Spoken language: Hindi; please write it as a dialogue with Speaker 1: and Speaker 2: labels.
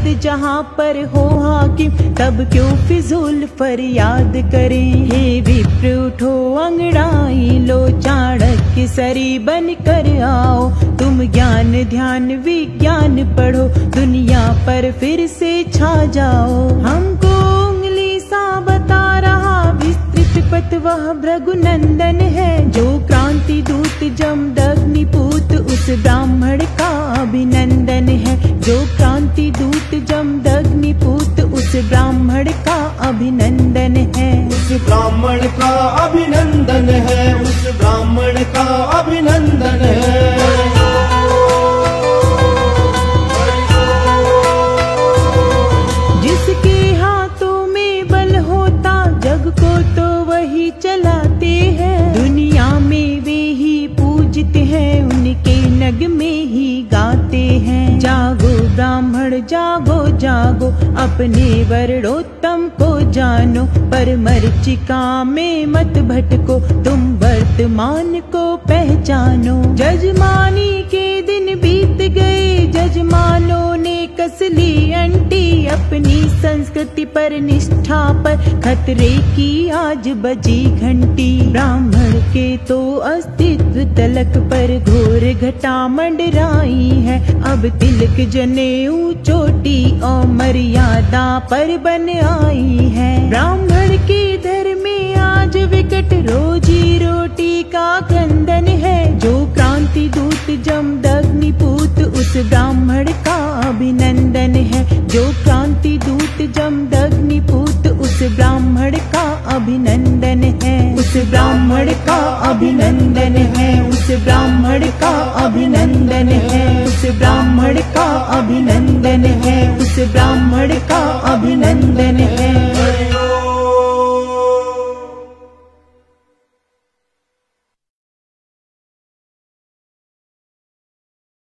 Speaker 1: मर्द जहाँ पर हो हाकिम, तब क्यों फिजूल फरियाद करें? हे विप्र, उठो अंगड़ाई लो, चाणक्य सरी बन कर आओ। तुम ज्ञान, ध्यान, विज्ञान पढ़ो, दुनिया पर फिर से छा जाओ। हमको उंगली सा बता रहा, विस्तृत पथ वह भृगुनंदन है, जो क्रांति दूत जमदग्निपूत, उस ब्राह्मण का अभिनंदन है, जो क्रांति दूत जमदग्निपूत उस ब्राह्मण का अभिनंदन है।
Speaker 2: उस ब्राह्मण का अभिनंदन
Speaker 1: गाते हैं। जागो ब्राह्मण, जागो जागो, अपने वरणोत्तम को जानो। पर मर्चिका में मत भटको, तुम वर्तमान को पहचानो। जजमानी के दिन बीत गए, जजमानों ने कसली अंटी। अपनी संस्कृति पर निष्ठा पर खतरे की आज बजी घंटी। ब्राह्मण के तो अस्तित्व तलक पर घोर घटा मंडराई है। अब तिलक जने चोटी और मर्यादा पर बन आई है। ब्राह्मण के धर्म में आज विकट रोजी रोटी का क्रंदन है। जो क्रांति दूत जमदग्निपूत उस ब्राह्मण का अभिनंदन है। जो क्रांति दूत जमदग्निपूत उस ब्राह्मण का अभिनंदन है। उस ब्राह्मण का अभिनंदन है। उस ब्राह्मण का अभिनंदन है। उस ब्राह्मण का अभिनंदन है। उस ब्राह्मण का अभिनंदन